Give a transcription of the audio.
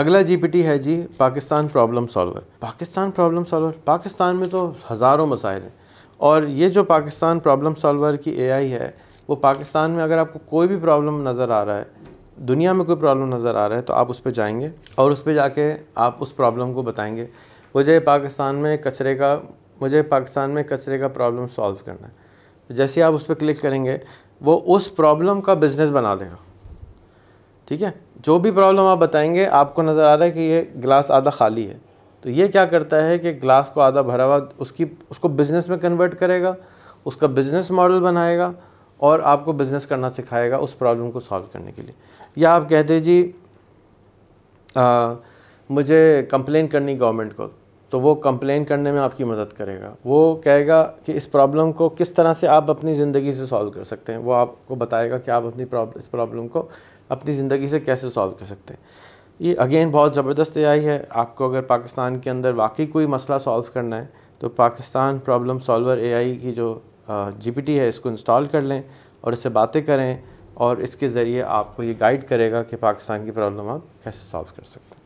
अगला जीपीटी है जी Pakistan problem solver Pakistan problem solver Pakistan में तो हज़ारों मसाइल हैं। और ये जो पाकिस्तान प्रॉब्लम सॉल्वर की एआई है, वो पाकिस्तान में अगर आपको कोई भी प्रॉब्लम नज़र आ रहा है, दुनिया में कोई प्रॉब्लम नज़र आ रहा है तो आप उस पर जाएँगे और उस पर जाके आप उस प्रॉब्लम को बताएँगे। मुझे पाकिस्तान में कचरे का, मुझे पाकिस्तान में कचरे का प्रॉब्लम सॉल्व करना है। जैसे आप उस पर क्लिक करेंगे, वो उस प्रॉब्लम का बिज़नेस बना देगा। ठीक है? जो भी प्रॉब्लम आप बताएँगे आपको नज़र आ रहा है कि ये गिलास आधा खाली है। तो ये क्या करता है कि ग्लास को आधा भरा हुआ उसकी उसको बिज़नेस में कन्वर्ट करेगा उसका बिज़नेस मॉडल बनाएगा और आपको बिज़नेस करना सिखाएगा उस प्रॉब्लम को सॉल्व करने के लिए। या आप कहते जी आ, मुझे कंप्लेन करनी गवर्नमेंट को तो वो कंप्लेन करने में आपकी मदद करेगा। वो कहेगा कि इस प्रॉब्लम को किस तरह से आप अपनी ज़िंदगी से सॉल्व कर सकते हैं। वो आपको बताएगा कि आप अपनी प्रॉब्लम इस प्रॉब्लम को अपनी ज़िंदगी से कैसे सॉल्व कर सकते हैं? ये अगेन बहुत ज़बरदस्त आई है। आपको अगर पाकिस्तान के अंदर वाकई कोई मसला सॉल्व करना है तो पाकिस्तान प्रॉब्लम सॉल्वर एआई की जो जीपीटी है, इसको इंस्टॉल कर लें और इससे बातें करें और इसके ज़रिए आपको ये गाइड करेगा कि पाकिस्तान की प्रॉब्लम आप कैसे सॉल्व कर सकते हैं।